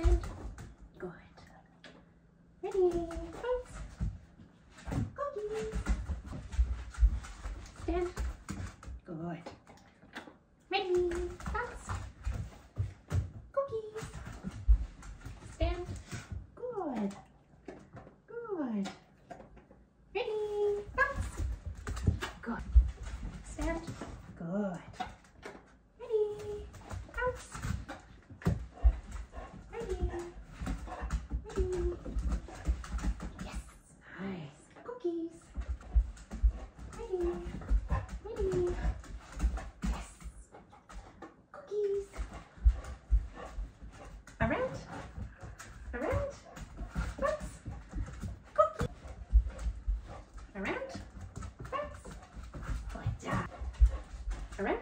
understand? Good. Ready, thanks. Cookies. Stand. Good. Ready, thanks. Cookies. Stand. Good. Good. Ready, thanks. Good. Stand. Good. Kitties. Hi. Ready. Yes. Cookies. Around. Around. Bucks. Cookie. Around. Bucks. Good job. Around.